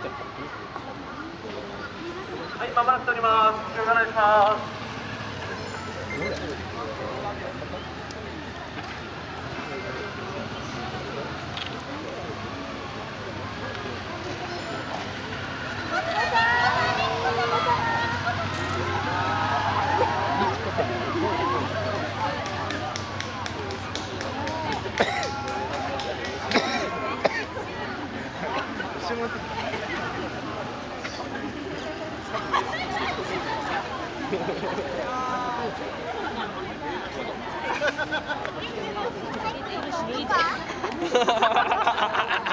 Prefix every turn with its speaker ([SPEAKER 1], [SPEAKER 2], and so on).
[SPEAKER 1] はい、まもなく取ります。よろしくお願いします。
[SPEAKER 2] ハハハハ